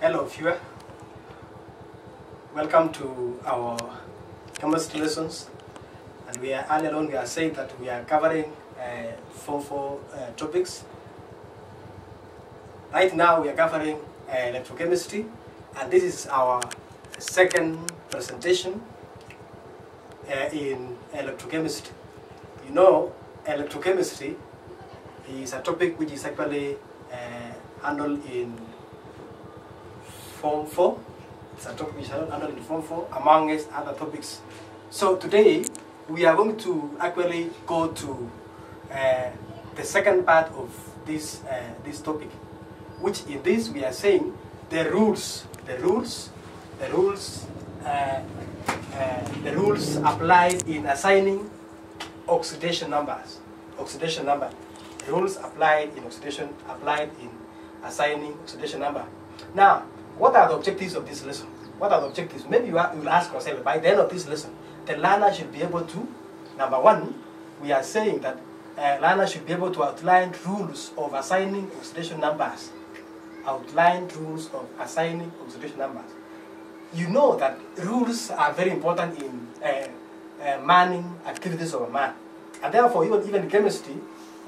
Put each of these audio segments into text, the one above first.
Hello viewer, welcome to our chemistry lessons and we are earlier on we are saying that we are covering uh, four four uh, topics. Right now we are covering uh, electrochemistry and this is our second presentation uh, in electrochemistry. You know electrochemistry is a topic which is actually uh, handled in Form 4. It's a topic which is handled in Form 4 amongst other topics. So today we are going to actually go to uh, the second part of this, uh, this topic, which in this we are saying the rules, the rules, the rules, uh, uh, the rules applied in assigning oxidation numbers, oxidation number. Rules applied in oxidation, applied in assigning oxidation number. Now, what are the objectives of this lesson? What are the objectives? Maybe you, will ask yourself, by the end of this lesson, the learner should be able to, number one, we are saying that uh, learner should be able to outline rules of assigning oxidation numbers. Outline rules of assigning oxidation numbers. You know that rules are very important in uh, uh, manning activities of a man. And therefore, even, even in chemistry,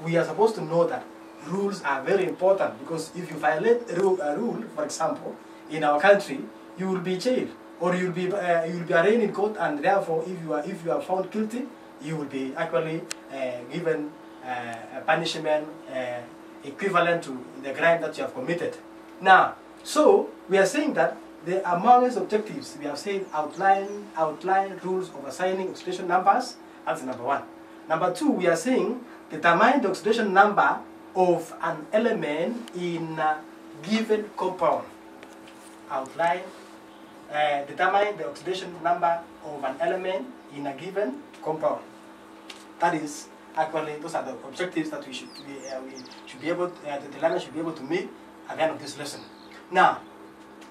we are supposed to know that rules are very important because if you violate a a rule for example, in our country, you will be jailed or you will be uh, you will be arraigned in court, and therefore, if you are if you are found guilty, you will be actually uh, given uh, a punishment uh, equivalent to the crime that you have committed. Now, so we are saying that the amongst objectives we have said outline outline rules of assigning oxidation numbers. That's number one. Number two, we are saying determine the oxidation number of an element in a given compound. Outline, uh, determine the oxidation number of an element in a given compound. That is actually those are the objectives that we should we, uh, we should be able to, uh, the learner should be able to meet at the end of this lesson. Now,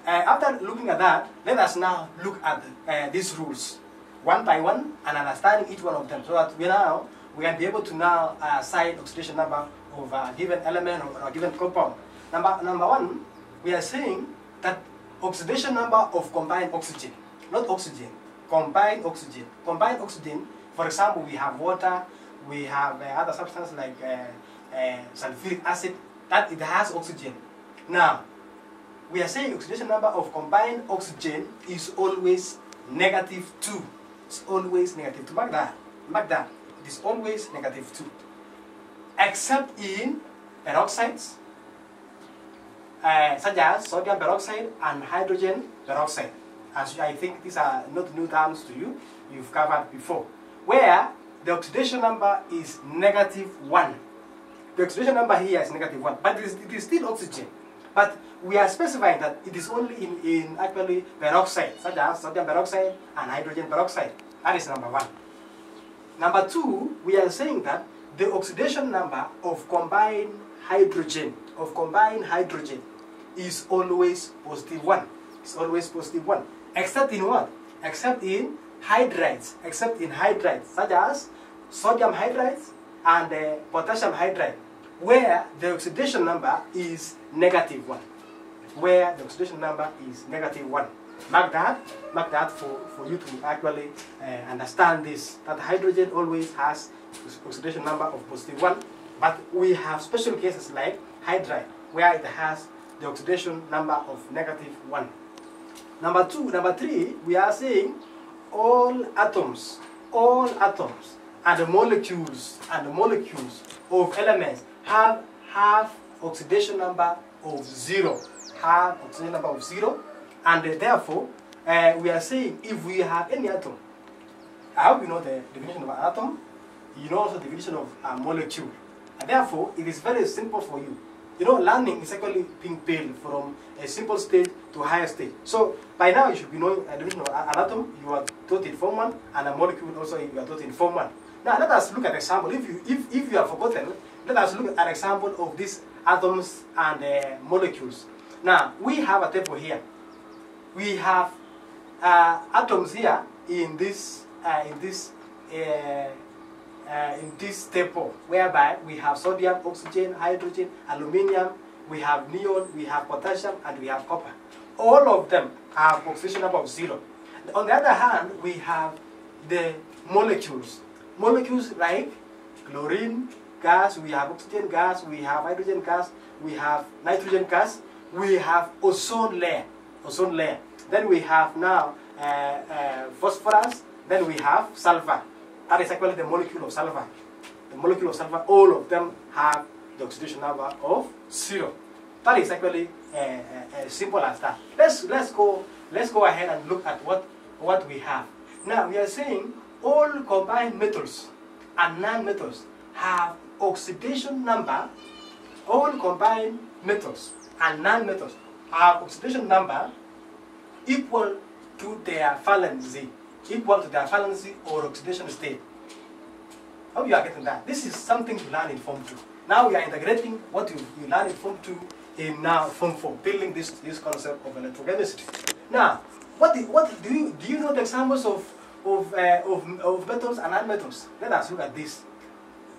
uh, after looking at that, let us now look at uh, these rules one by one and understanding each one of them so that we now we can be able to now uh, assign oxidation number of a given element or a given compound. Number, number one, we are saying that oxidation number of combined oxygen, not oxygen, combined oxygen. Combined oxygen, for example, we have water, we have uh, other substances like uh, uh, sulfuric acid, that it has oxygen. Now, we are saying oxidation number of combined oxygen is always negative 2. It's always negative 2. Mark that. Mark that. It is always negative 2. Except in peroxides, such as sodium peroxide and hydrogen peroxide. As I think these are not new terms to you, you've covered before. Where the oxidation number is negative 1. The oxidation number here is negative 1, but it is, it is still oxygen. But we are specifying that it is only in, in actually peroxide, such as sodium peroxide and hydrogen peroxide. That is number one. Number two, we are saying that the oxidation number of combined hydrogen, of combined hydrogen, is always positive one. It's always positive one. Except in what? Except in hydrides, except in hydrides, such as sodium hydrides and uh, potassium hydride, where the oxidation number is negative 1. Where the oxidation number is negative 1. Mark that, mark that for, for you to actually uh, understand this, that hydrogen always has oxidation number of positive 1, but we have special cases like hydride, where it has the oxidation number of negative 1. Number two, number three, we are saying all atoms, all atoms and the molecules and the molecules of elements have have oxidation number of zero, have oxidation number of zero, and uh, therefore uh, we are saying if we have any atom, I hope you know the definition of an atom, you know also the definition of a molecule, and therefore it is very simple for you. You know, learning is actually being built from a simple state to higher state. So by now you should be knowing a definition of an atom. You are taught in Form 1, and a molecule also you are taught in Form 1. Now let us look at example. If you if, if you have forgotten, let us look at an example of these atoms and uh, molecules. Now we have a table here. We have uh, atoms here in this uh, in this in this table, whereby we have sodium, oxygen, hydrogen, aluminium, we have neon, we have potassium, and we have copper. all of them have oxidation number zero. On the other hand, we have the molecules. Molecules like chlorine gas, we have oxygen gas, we have hydrogen gas, we have nitrogen gas, we have ozone layer, ozone layer. Then we have now uh, uh, phosphorus, then we have sulfur. That is actually the molecule of sulfur. The molecule of sulfur, all of them have the oxidation number of zero. That is actually uh, uh, simple as that. Let's let's go let's go ahead and look at what what we have. Now we are saying all combined metals and non-metals have oxidation number. All combined metals and non-metals have oxidation number equal to their valency, equal to their valency or oxidation state. Hope you are getting that. This is something you learn in Form 2. Now we are integrating what you, you learn in Form 2 in now Form 4, building this, this concept of electrochemistry. Now, what, the, what do you do you know the examples of of, uh, of, of metals and non-metals? Let us look at this.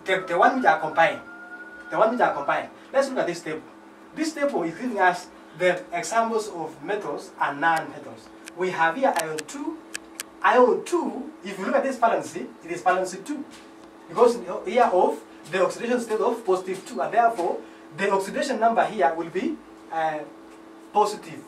The, the one which are combined. The one which are combined. Let's look at this table. This table is giving us the examples of metals and non-metals. We have here iron 2. Iron 2, if you look at this valency, it is valency 2. Because here of the oxidation state of positive 2, and therefore the oxidation number here will be uh, positive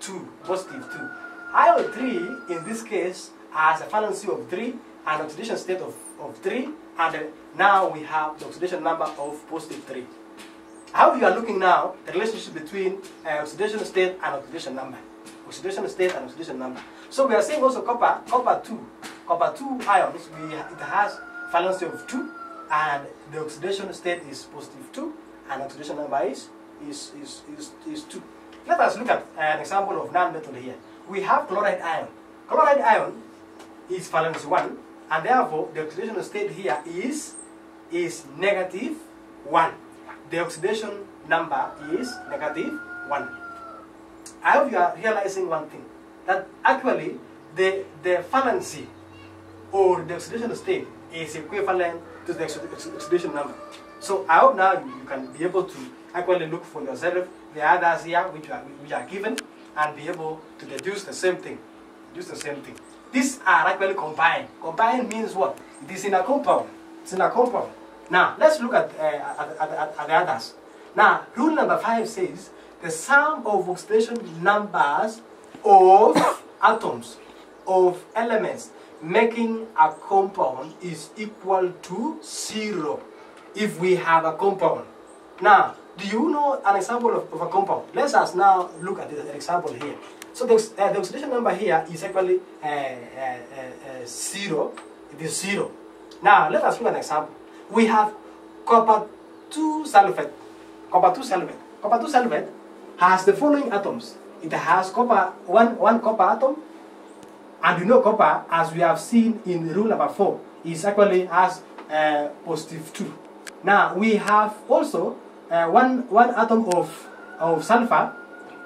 2, positive 2. Iron 3, in this case, has a valency of 3 and oxidation state of, of 3, and uh, now we have the oxidation number of positive 3. How you are looking now, the relationship between uh, oxidation state and oxidation number. Oxidation state and oxidation number. So we are saying also copper, copper 2. Copper 2 ions, we, it has valency of 2, and the oxidation state is positive 2, and oxidation number is, is, is, is, is 2. Let us look at an example of non-metal here. We have chloride ion. Chloride ion is valence 1, and therefore the oxidation state here is, is negative 1. The oxidation number is negative 1. I hope you are realizing one thing, that actually the, the valency or the oxidation state is equivalent to the oxidation number. So I hope now you can be able to actually look for yourself the others here which are, which are given and be able to deduce the same thing. Deduce the same thing. These are actually combined. Combined means what? It is in a compound. It's in a compound. Now, let's look at, uh, at, at, at, the others. Now, rule number five says the sum of oxidation numbers of atoms, of elements making a compound is equal to zero if we have a compound. Now, do you know an example of, of a compound? Let us now look at the, example here. So the, uh, the oxidation number here is actually uh, uh, zero. It is zero. Now, let us look at an example. We have copper 2 sulfate. Copper 2 sulfate. Copper 2 sulfate has the following atoms. It has copper, one, one copper atom, and you know copper, as we have seen in rule number 4, is actually has uh, positive 2. Now, we have also uh, one, one atom of, of sulfur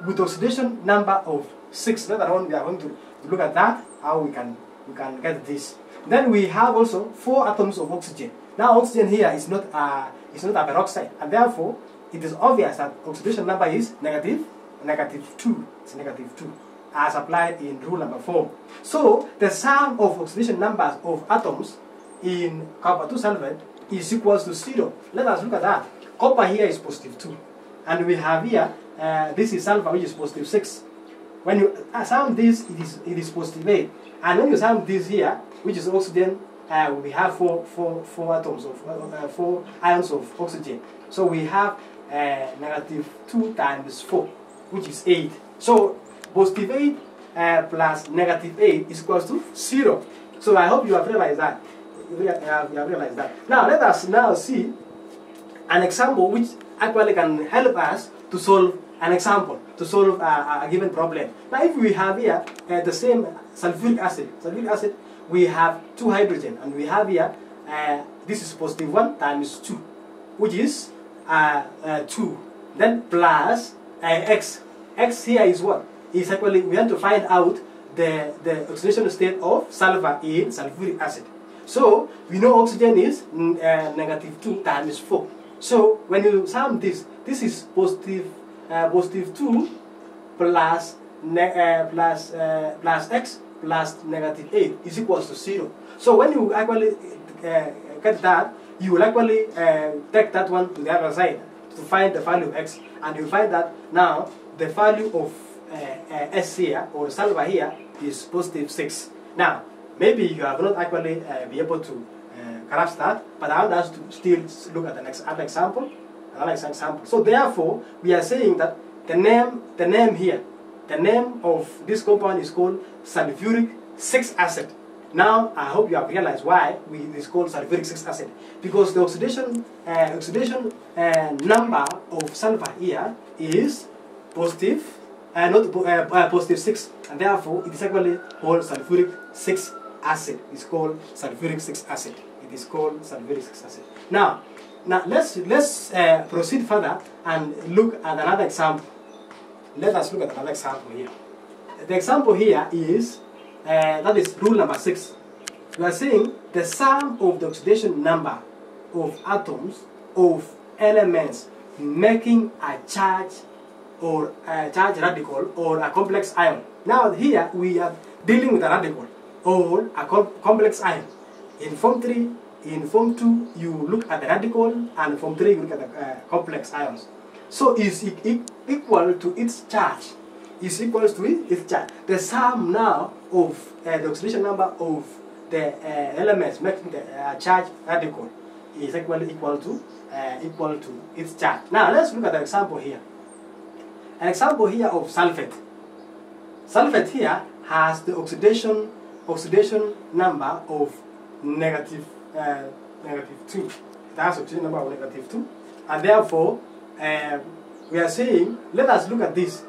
with oxidation number of 6. Later on, we are going to look at that, how we can, we can get this. Then we have also four atoms of oxygen. Now, oxygen here is not, uh, is not a peroxide, and therefore, it is obvious that oxidation number is negative, negative 2. It's negative 2 as applied in rule number 4. So, the sum of oxidation numbers of atoms in copper 2 sulfate is equals to 0. Let us look at that. Copper here is positive 2. And we have here, uh, this is sulfur, which is positive 6. When you uh, sum this, it is, it is positive 8. And when you sum this here, which is oxygen, uh, we have four, four, four atoms of, uh, four ions of oxygen. So we have uh, negative 2 times 4, which is 8. So positive 8 uh, plus negative 8 is equals to 0. So I hope you have realized that. You have realized that. Now let us now see an example which actually can help us to solve an example, to solve a, a given problem. Now if we have here uh, the same sulfuric acid, sulfuric acid, we have two hydrogen, and we have here, uh, this is positive 1 times 2, which is uh, uh 2. Then plus uh, x. x here is what? Is actually, we want to find out the, the oxidation state of sulfur in sulfuric acid. So, we know oxygen is mm, uh, negative 2 times 4. So when you sum this, this is positive, uh, positive 2 plus uh, plus, uh, plus x plus negative 8 is equals to 0. So when you actually uh, get that, you will actually uh, take that one to the other side to find the value of x. And you find that now the value of uh, uh, s here, or sulfur here, is positive 6. Now, maybe you have not actually uh, be able to grasp that, but I want us to still look at the next other example. Another example. So therefore, we are saying that the name, the name here, the name of this compound is called sulfuric 6 acid. Now, I hope you have realized why we, it is called sulfuric 6 acid. Because the oxidation, uh, oxidation uh, number of sulfur here is positive, uh, not uh, uh, positive 6. And therefore, it is actually called sulfuric 6 acid. It's called sulfuric 6 acid. It is called sulfuric 6 acid. Now, now let's, let's uh, proceed further and look at another example. Let us look at another example here. The example here is, uh, that is rule number 6. We are saying the sum of the oxidation number of atoms of elements making a charge or a charge radical or a complex ion. Now here we are dealing with a radical or a com complex ion. In Form 3, in Form 2, you look at the radical, and Form 3, you look at the uh, complex ions. So is it equal to its charge? Is equal to its charge. The sum now of uh, the oxidation number of the uh, elements making the uh, charge radical is equally equal to uh, equal to its charge. Now let's look at the example here. An example here of sulfate. Sulfate here has the oxidation oxidation number of negative, uh, negative 2. It has oxidation number of negative 2. And therefore, uh, we are saying, let us look at this.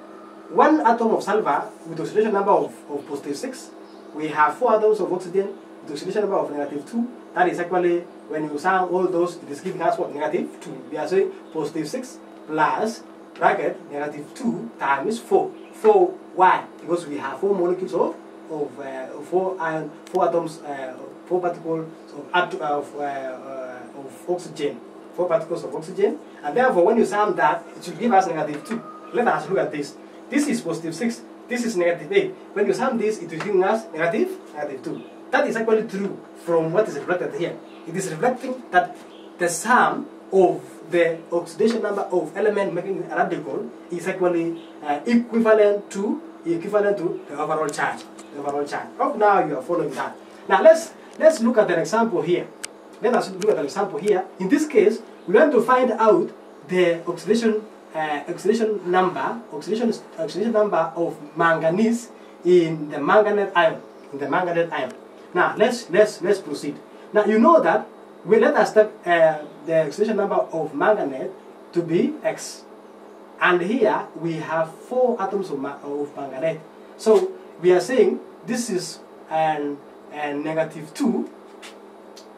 One atom of sulfur with oxidation number of, of positive 6. We have four atoms of oxygen with oxidation number of negative 2. That is actually, when you sum all those, it is giving us what? Negative 2. We are saying positive 6 plus bracket negative 2 times 4. 4 why? Because we have four molecules of, of uh, four ion, four atoms uh, four particles of, of, uh, uh, of oxygen, four particles of oxygen, and therefore when you sum that, it should give us negative 2. Let us look at this. This is positive 6, this is negative 8. When you sum this, it is giving us negative, negative 2. That is actually true from what is reflected here. It is reflecting that the sum of the oxidation number of element making a radical is actually uh, equivalent to equivalent to the overall charge. The overall charge. Hope now you are following that. Now let's Let's look at an example here. Let us look at an example here. In this case, we want to find out the oxidation uh, oxidation number, oxidation oxidation number of manganese in the manganese ion, in the manganese ion. Now let's let's let's proceed. Now you know that we let us take uh, the oxidation number of manganese to be x, and here we have four atoms of, ma of manganese. So we are saying this is an and negative 2,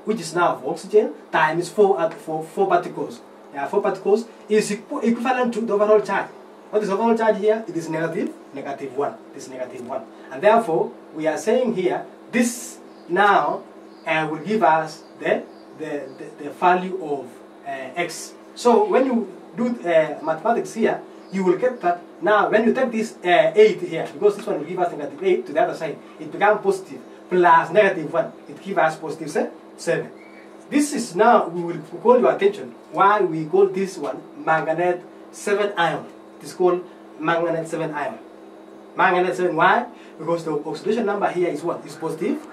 which is now of oxygen, times 4 at 4, 4 particles. Yeah, 4 particles is equivalent to the overall charge. What is the overall charge here? It is negative, negative 1. It is negative 1. And therefore, we are saying here, this now uh, will give us the, the, the, the value of uh, x. So when you do uh, mathematics here, you will get that now when you take this uh, 8 here, because this one will give us negative 8 to the other side, it becomes positive plus negative 1. It gives us positive 7. This is now, we will call your attention why we call this one manganese 7 ion. It is called manganese 7 ion. Manganese 7, why? Because the oxidation number here is what? Is positive,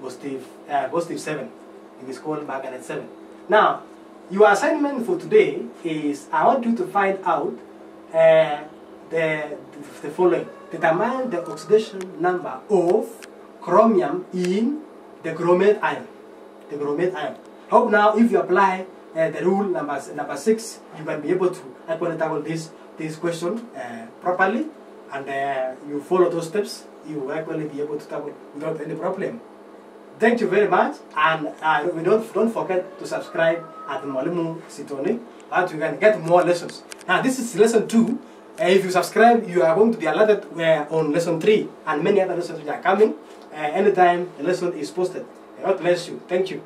positive, uh, positive 7. It is called manganese 7. Now, your assignment for today is I want you to find out uh, the, the following. Determine the oxidation number of chromium in the chromate ion. The chromate ion. Hope now if you apply uh, the rule number, number six, you can be able to tackle this, this question uh, properly and uh, you follow those steps, you will actually be able to tackle without any problem. Thank you very much and uh, we don't, don't forget to subscribe at Mwalimu Sitoni so you can get more lessons. Now this is lesson 2 uh, if you subscribe, you are going to be alerted on lesson 3 and many other lessons which are coming uh, anytime the lesson is posted. God bless you. Thank you.